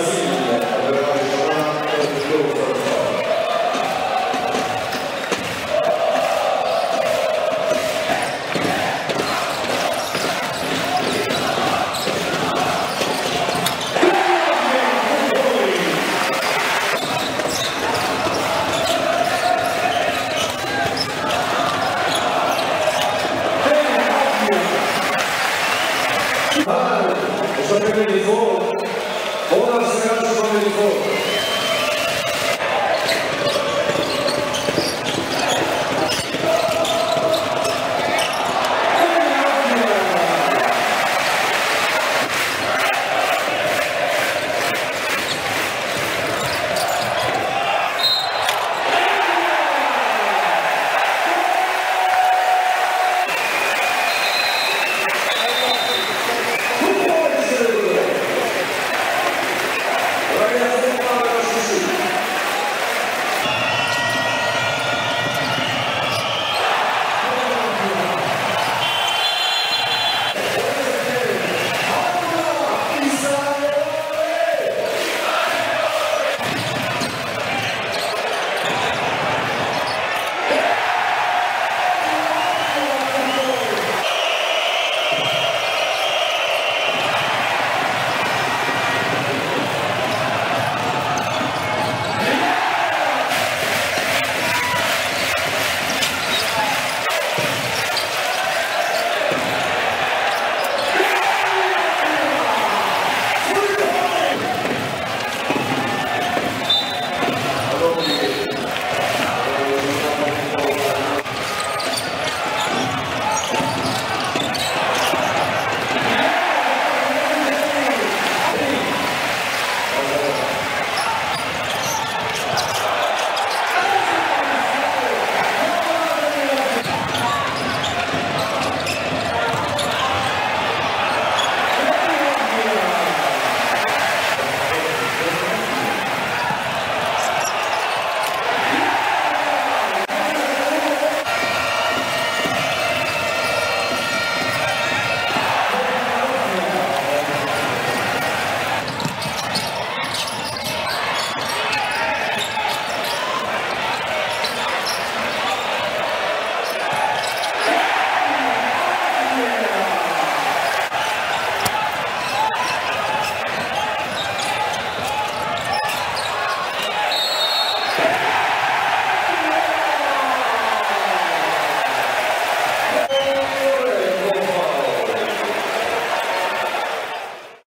Brasile, aveva ricordato il giorno